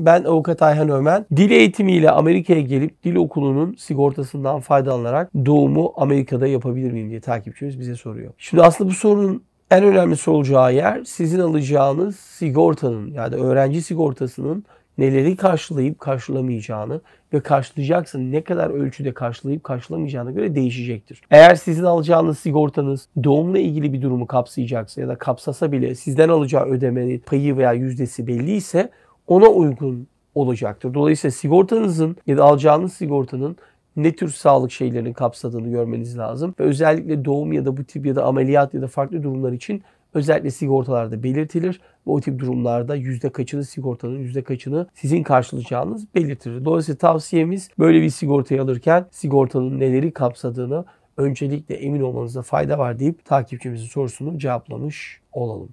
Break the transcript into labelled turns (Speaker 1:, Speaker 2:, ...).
Speaker 1: Ben avukat Ayhan Ömen. Dil eğitimiyle Amerika'ya gelip dil okulunun sigortasından faydalanarak doğumu Amerika'da yapabilir miyim diye takipçimiz bize soruyor. Şimdi aslında bu sorunun en önemlisi olacağı yer sizin alacağınız sigortanın yani öğrenci sigortasının neleri karşılayıp karşılamayacağını ve karşılayacaksın ne kadar ölçüde karşılayıp karşılamayacağına göre değişecektir. Eğer sizin alacağınız sigortanız doğumla ilgili bir durumu kapsayacaksa ya da kapsasa bile sizden alacağı ödemenin payı veya yüzdesi belli ise ona uygun olacaktır. Dolayısıyla sigortanızın ya da alacağınız sigortanın ne tür sağlık şeylerini kapsadığını görmeniz lazım. Ve özellikle doğum ya da bu tip ya da ameliyat ya da farklı durumlar için özellikle sigortalarda belirtilir. Ve o tip durumlarda yüzde kaçını sigortanın yüzde kaçını sizin karşılayacağınız belirtilir. Dolayısıyla tavsiyemiz böyle bir sigortayı alırken sigortanın neleri kapsadığını öncelikle emin olmanızda fayda var deyip takipçimizin sorusunu cevaplamış olalım.